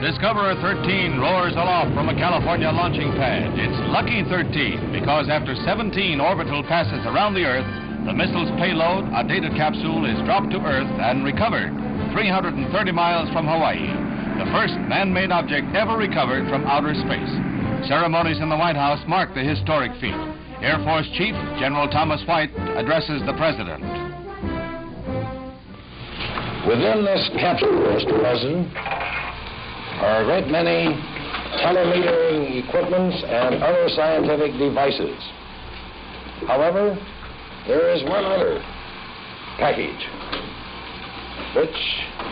Discoverer 13 roars aloft from a California launching pad. It's lucky 13 because after 17 orbital passes around the Earth, the missile's payload, a data capsule, is dropped to Earth and recovered 330 miles from Hawaii. The first man made object ever recovered from outer space. Ceremonies in the White House mark the historic feat. Air Force Chief General Thomas White addresses the President. Within this capsule, Mr. President, are a great many telemetering equipments and other scientific devices. However, there is one other package, which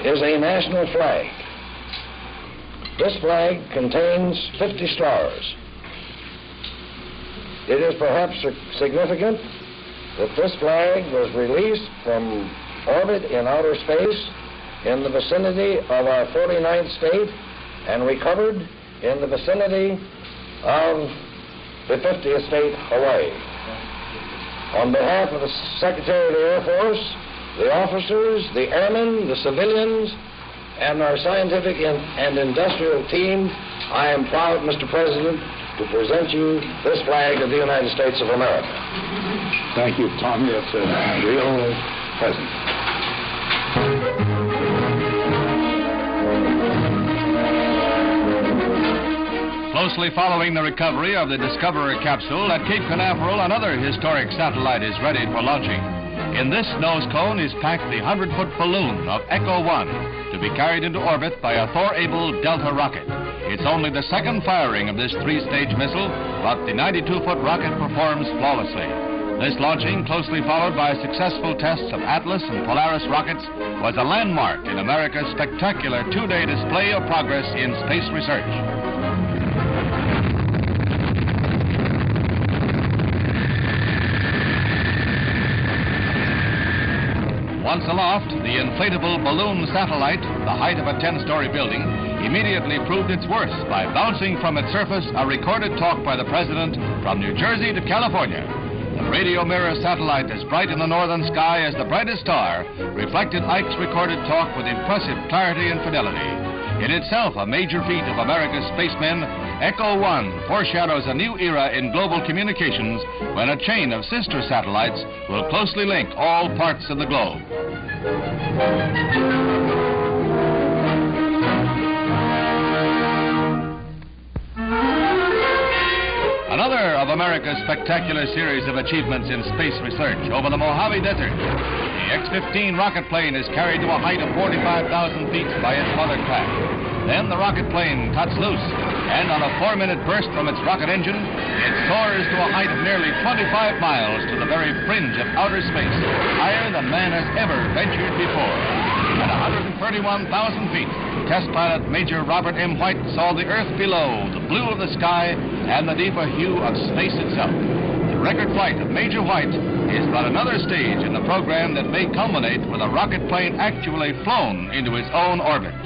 is a national flag. This flag contains 50 stars. It is perhaps significant that this flag was released from orbit in outer space in the vicinity of our 49th state and recovered in the vicinity of the 50th state, Hawaii. On behalf of the Secretary of the Air Force, the officers, the airmen, the civilians, and our scientific and industrial team, I am proud, Mr. President, to present you this flag of the United States of America. Thank you, Tommy. It's a real present. Closely following the recovery of the Discoverer capsule at Cape Canaveral, another historic satellite is ready for launching. In this nose cone is packed the 100 foot balloon of Echo 1 to be carried into orbit by a Thor Able Delta rocket. It's only the second firing of this three-stage missile, but the 92-foot rocket performs flawlessly. This launching, closely followed by successful tests of Atlas and Polaris rockets, was a landmark in America's spectacular two-day display of progress in space research. Once aloft, the inflatable balloon satellite, the height of a 10-story building, immediately proved its worth by bouncing from its surface a recorded talk by the president from New Jersey to California. The radio mirror satellite, as bright in the northern sky as the brightest star, reflected Ike's recorded talk with impressive clarity and fidelity. In itself a major feat of America's spacemen, Echo 1 foreshadows a new era in global communications when a chain of sister satellites will closely link all parts of the globe. Of America's spectacular series of achievements in space research over the Mojave Desert. The X-15 rocket plane is carried to a height of 45,000 feet by its mother craft. Then the rocket plane cuts loose, and on a four-minute burst from its rocket engine, it soars to a height of nearly 25 miles to the very fringe of outer space, higher than man has ever ventured before. At 131,000 feet, test pilot Major Robert M. White saw the Earth below, the blue of the sky, and the deeper hue of space itself. The record flight of Major White is but another stage in the program that may culminate with a rocket plane actually flown into its own orbit.